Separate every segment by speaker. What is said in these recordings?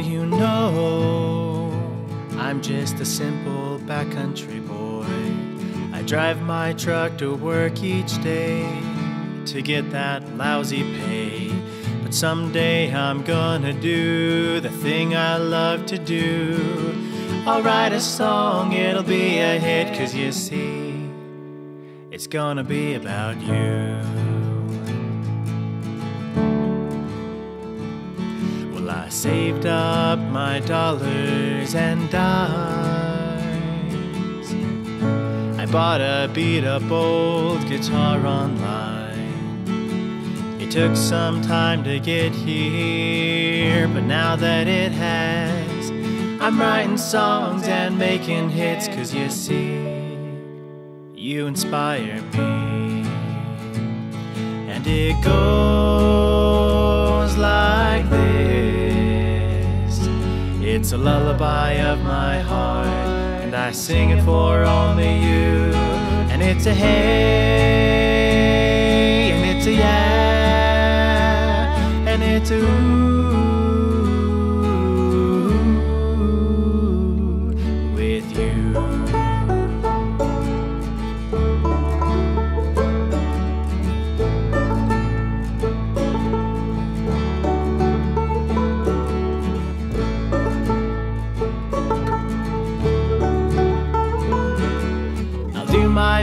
Speaker 1: you know, I'm just a simple backcountry boy. I drive my truck to work each day to get that lousy pay. But someday I'm gonna do the thing I love to do. I'll write a song, it'll be a hit, cause you see, it's gonna be about you. Saved up my dollars and dimes. I bought a beat up old guitar online. It took some time to get here, but now that it has, I'm writing songs and making hits, cause you see, you inspire me. And it goes It's a lullaby of my heart, and I sing it for only you. And it's a hey, and it's a yeah, and it's a ooh with you.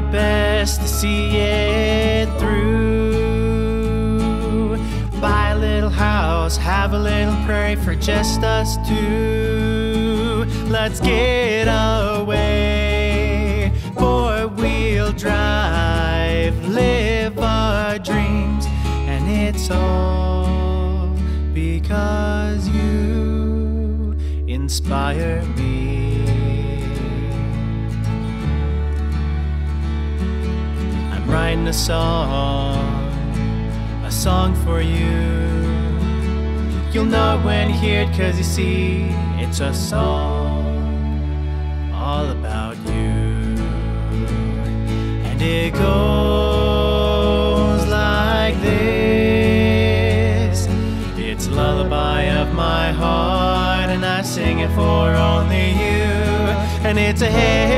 Speaker 1: My best to see it through. Buy a little house, have a little prairie for just us two. Let's get away, four wheel drive, live our dreams, and it's all because you inspire me. I'm a song, a song for you. You'll know when you hear it, cause you see, it's a song all about you. And it goes like this It's a lullaby of my heart, and I sing it for only you. And it's a hey,